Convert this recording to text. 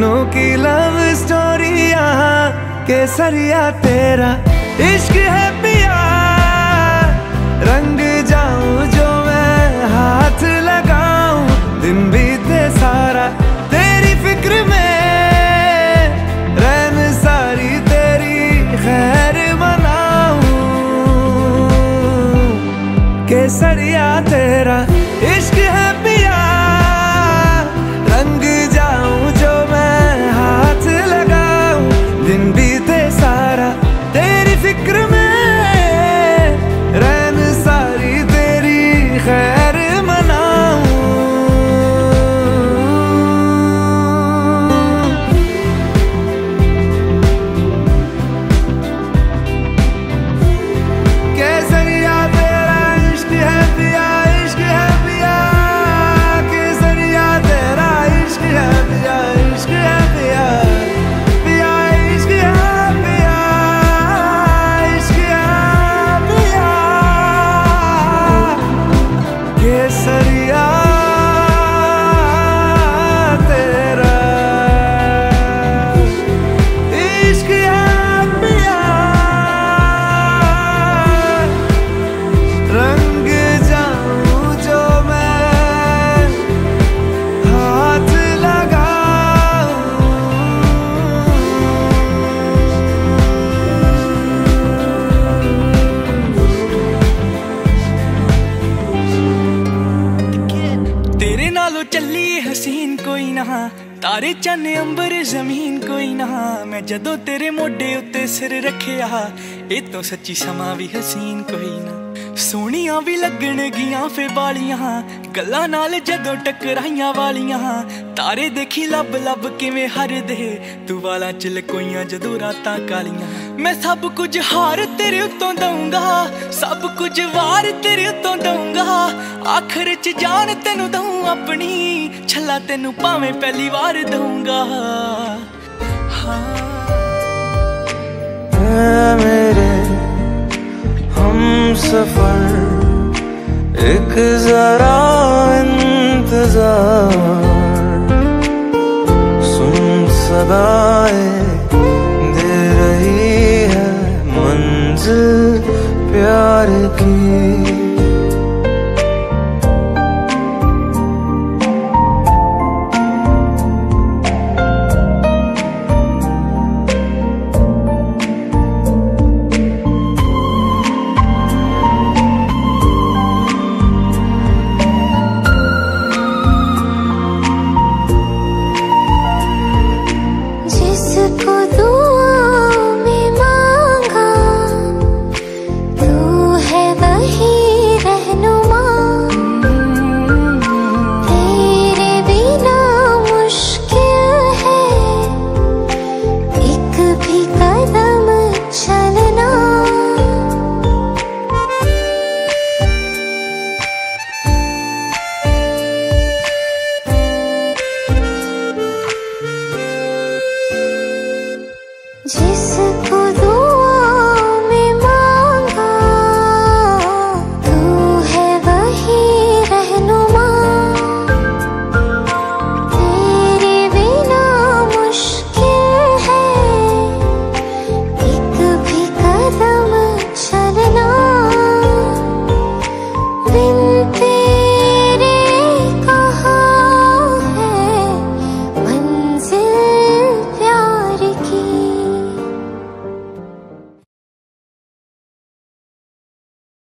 कितनों की लव स्टोरिया केसरिया तेरा, इश्क है पिया। रंग जाऊँ जो मैं हाथ लगाऊँ, दिन बीते सारा तेरी फ़िक्र में। रैन सारी तेरी खैर मनाऊं। केसरिया तेरा Maria. ਚੱਲੀ ਹਸੀਨ ਕੋਈ ਨਾ, ਤਾਰੇ ਚੰਨ ਅੰਬਰ ਜ਼ਮੀਨ ਕੋਈ ਨਾ। ਮੈਂ ਜਦੋਂ ਤੇਰੇ ਮੋਢੇ ਉੱਤੇ ਸਿਰ ਰੱਖਿਆ, ਇਹ ਤੋਂ ਸੱਚੀ ਸਮਾਂ ਵੀ ਹਸੀਨ ਕੋਈ ਨਾ। ਸੋਹਣੀਆਂ ਵੀ ਲੱਗਣਗੀਆਂ ਫੇ ਵਾਲੀਆਂ, ਗੱਲਾਂ ਨਾਲ ਜਦੋਂ ਟਕਰਾਈਆਂ ਵਾਲੀਆਂ। ਤਾਰੇ ਦੇਖੀ ਲੱਭ ਲੱਭ ਕਿਵੇਂ ਹਰਦੇ, ਤੂੰ ਵਾਲਾਂ ਚ ਲਕੋਈਆਂ ਜਦੋਂ ਰਾਤਾਂ ਕਾਲੀਆਂ। ਮੈਂ ਸਭ ਕੁਝ ਹਾਰ ਤੇਰੇ ਉਤੋਂ ਦਊਂਗਾ, ਸਭ ਕੁਝ ਵਾਰ ਤੇਰੇ ਉਤੋਂ ਦਊਂਗਾ। ਆਖਰ ਚ ਜਾਨ ਤੈਨੂੰ ਦਊਂ ਆਪਣੀ, ਛੱਲਾ ਤੈਨੂੰ ਭਾਵੇਂ ਪਹਿਲੀ ਵਾਰ ਦਊਂਗਾ। ਮੇਰੇ ਹਮ ਸਫਰ ਇੱਕ ਜ਼ਰਾ ਇੰਤਜ਼ਾਰ। ਸੁਣ ਸਦਾਏ